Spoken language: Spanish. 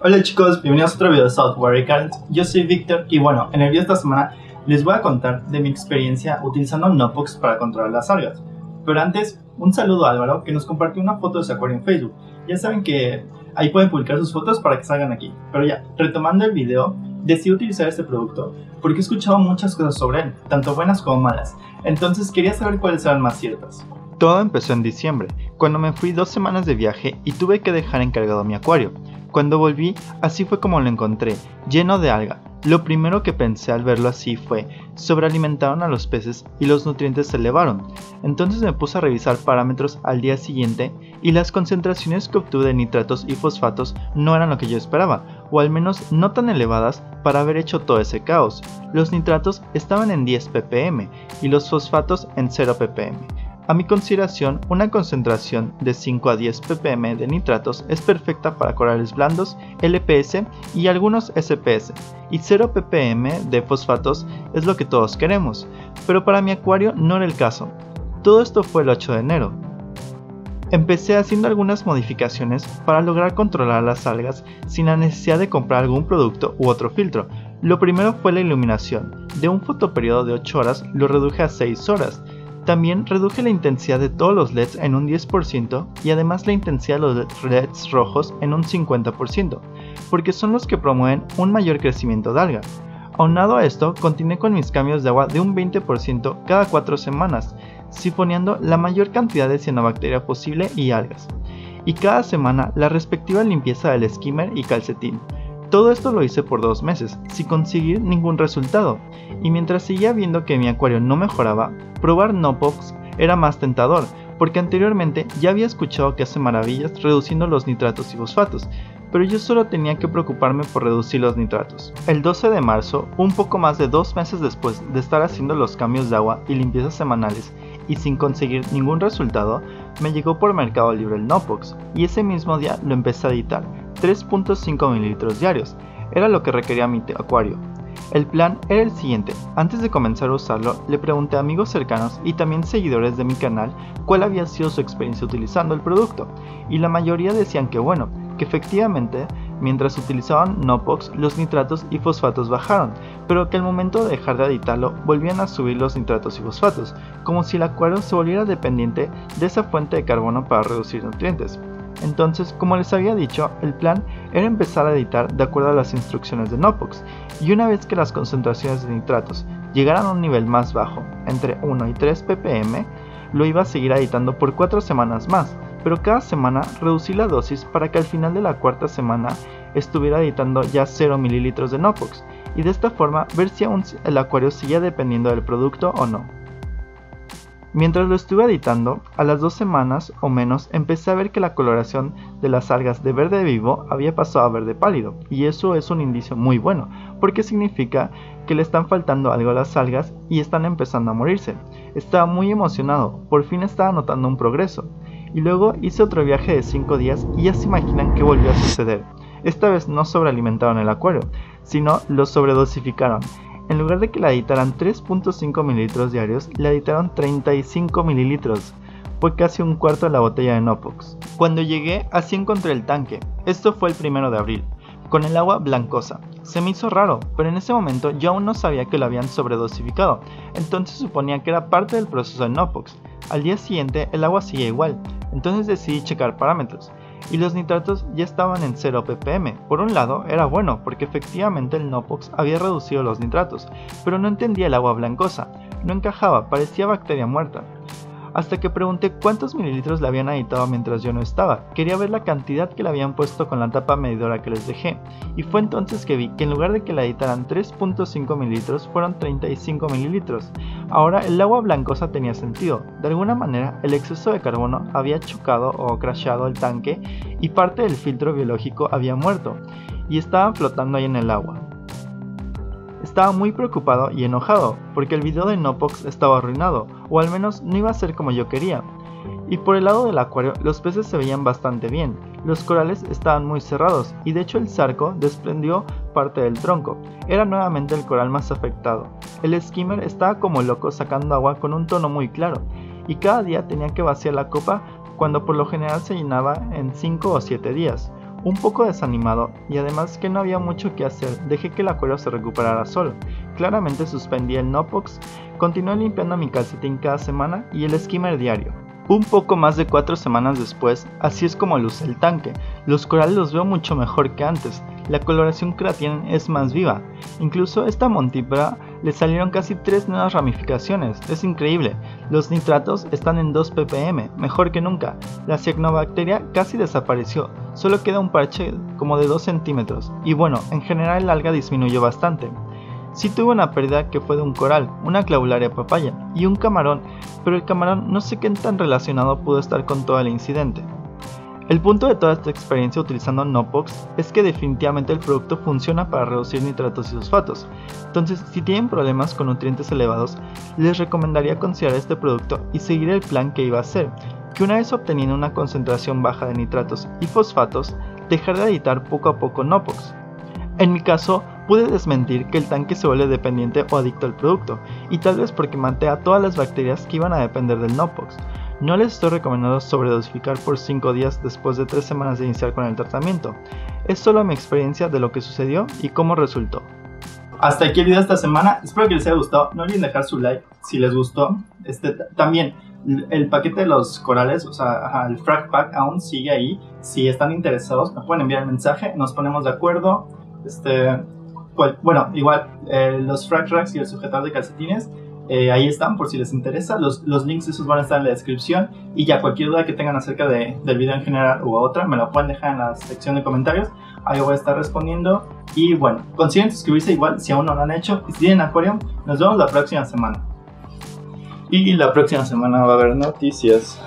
Hola chicos, bienvenidos a otro video de Software Current. Yo soy Víctor y bueno, en el video de esta semana les voy a contar de mi experiencia utilizando Notebooks para controlar las algas. Pero antes, un saludo a Álvaro que nos compartió una foto de su acuario en Facebook. Ya saben que ahí pueden publicar sus fotos para que salgan aquí. Pero ya, retomando el video, decidí utilizar este producto porque he escuchado muchas cosas sobre él, tanto buenas como malas. Entonces quería saber cuáles eran más ciertas. Todo empezó en diciembre, cuando me fui dos semanas de viaje y tuve que dejar encargado mi acuario. Cuando volví, así fue como lo encontré, lleno de alga. Lo primero que pensé al verlo así fue, sobrealimentaron a los peces y los nutrientes se elevaron. Entonces me puse a revisar parámetros al día siguiente y las concentraciones que obtuve de nitratos y fosfatos no eran lo que yo esperaba, o al menos no tan elevadas para haber hecho todo ese caos. Los nitratos estaban en 10 ppm y los fosfatos en 0 ppm. A mi consideración, una concentración de 5 a 10 ppm de nitratos es perfecta para corales blandos, LPS y algunos SPS, y 0 ppm de fosfatos es lo que todos queremos, pero para mi acuario no era el caso. Todo esto fue el 8 de enero. Empecé haciendo algunas modificaciones para lograr controlar las algas sin la necesidad de comprar algún producto u otro filtro. Lo primero fue la iluminación. De un fotoperiodo de 8 horas lo reduje a 6 horas también reduje la intensidad de todos los LEDs en un 10% y además la intensidad de los LEDs rojos en un 50%, porque son los que promueven un mayor crecimiento de alga. Aunado a esto, continué con mis cambios de agua de un 20% cada 4 semanas, sifoneando la mayor cantidad de cianobacteria posible y algas. Y cada semana la respectiva limpieza del skimmer y calcetín, todo esto lo hice por dos meses, sin conseguir ningún resultado, y mientras seguía viendo que mi acuario no mejoraba, probar Nopox era más tentador, porque anteriormente ya había escuchado que hace maravillas reduciendo los nitratos y fosfatos, pero yo solo tenía que preocuparme por reducir los nitratos. El 12 de marzo, un poco más de dos meses después de estar haciendo los cambios de agua y limpiezas semanales y sin conseguir ningún resultado, me llegó por Mercado Libre el Nopox y ese mismo día lo empecé a editar 3.5 mililitros diarios, era lo que requería mi acuario. El plan era el siguiente, antes de comenzar a usarlo le pregunté a amigos cercanos y también seguidores de mi canal cuál había sido su experiencia utilizando el producto, y la mayoría decían que bueno, que efectivamente mientras utilizaban Nopox los nitratos y fosfatos bajaron, pero que al momento de dejar de editarlo volvían a subir los nitratos y fosfatos, como si el acuario se volviera dependiente de esa fuente de carbono para reducir nutrientes. Entonces, como les había dicho, el plan era empezar a editar de acuerdo a las instrucciones de Nopox, y una vez que las concentraciones de nitratos llegaran a un nivel más bajo, entre 1 y 3 ppm, lo iba a seguir editando por 4 semanas más, pero cada semana reducí la dosis para que al final de la cuarta semana estuviera editando ya 0 mililitros de Nopox, y de esta forma ver si aún el acuario seguía dependiendo del producto o no. Mientras lo estuve editando, a las dos semanas o menos empecé a ver que la coloración de las algas de verde vivo había pasado a verde pálido, y eso es un indicio muy bueno, porque significa que le están faltando algo a las algas y están empezando a morirse. Estaba muy emocionado, por fin estaba notando un progreso. Y luego hice otro viaje de 5 días y ya se imaginan qué volvió a suceder. Esta vez no sobrealimentaron el acuario, sino lo sobredosificaron en lugar de que la editaran 3.5 mililitros diarios, la editaron 35 mililitros. Fue casi un cuarto de la botella de Nopox. Cuando llegué, así encontré el tanque. Esto fue el primero de abril, con el agua blancosa. Se me hizo raro, pero en ese momento yo aún no sabía que lo habían sobredosificado, entonces suponía que era parte del proceso de Nopox. Al día siguiente el agua sigue igual, entonces decidí checar parámetros y los nitratos ya estaban en 0 ppm. Por un lado era bueno porque efectivamente el Nopox había reducido los nitratos, pero no entendía el agua blancosa, no encajaba, parecía bacteria muerta hasta que pregunté cuántos mililitros le habían editado mientras yo no estaba. Quería ver la cantidad que le habían puesto con la tapa medidora que les dejé, y fue entonces que vi que en lugar de que la editaran 3.5 mililitros, fueron 35 mililitros. Ahora el agua blancosa tenía sentido, de alguna manera el exceso de carbono había chocado o crashado el tanque y parte del filtro biológico había muerto, y estaba flotando ahí en el agua. Estaba muy preocupado y enojado, porque el video de Nopox estaba arruinado, o al menos no iba a ser como yo quería. Y por el lado del acuario, los peces se veían bastante bien, los corales estaban muy cerrados, y de hecho el zarco desprendió parte del tronco, era nuevamente el coral más afectado. El skimmer estaba como loco sacando agua con un tono muy claro, y cada día tenía que vaciar la copa cuando por lo general se llenaba en 5 o 7 días. Un poco desanimado y además que no había mucho que hacer, dejé que el acuario se recuperara solo. Claramente suspendí el Nopox, continué limpiando mi calcetín cada semana y el skimmer diario. Un poco más de cuatro semanas después, así es como luce el tanque. Los corales los veo mucho mejor que antes, la coloración que la tienen es más viva. Incluso esta montípera le salieron casi tres nuevas ramificaciones, es increíble. Los nitratos están en 2 ppm, mejor que nunca. La cianobacteria casi desapareció, solo queda un parche como de 2 centímetros. Y bueno, en general el alga disminuyó bastante. Sí tuve una pérdida que fue de un coral, una claularia papaya y un camarón, pero el camarón no sé qué tan relacionado pudo estar con todo el incidente. El punto de toda esta experiencia utilizando Nopox es que definitivamente el producto funciona para reducir nitratos y fosfatos. Entonces, si tienen problemas con nutrientes elevados, les recomendaría considerar este producto y seguir el plan que iba a hacer, que una vez obteniendo una concentración baja de nitratos y fosfatos, dejar de editar poco a poco Nopox. En mi caso, pude desmentir que el tanque se vuelve dependiente o adicto al producto, y tal vez porque maté a todas las bacterias que iban a depender del Nopox. No les estoy recomendando sobredosificar por 5 días después de 3 semanas de iniciar con el tratamiento. Es solo mi experiencia de lo que sucedió y cómo resultó. Hasta aquí el video de esta semana. Espero que les haya gustado. No olviden dejar su like si les gustó. Este, también el paquete de los corales, o sea, el frag pack aún sigue ahí. Si están interesados, me pueden enviar un mensaje. Nos ponemos de acuerdo. Este, bueno, igual, eh, los frag racks y el sujetador de calcetines, eh, ahí están por si les interesa. Los, los links esos van a estar en la descripción. Y ya cualquier duda que tengan acerca de, del video en general u otra, me lo pueden dejar en la sección de comentarios. Ahí voy a estar respondiendo. Y bueno, consideren suscribirse igual si aún no lo han hecho. Y si tienen Aquarium, nos vemos la próxima semana. Y la próxima semana va a haber noticias.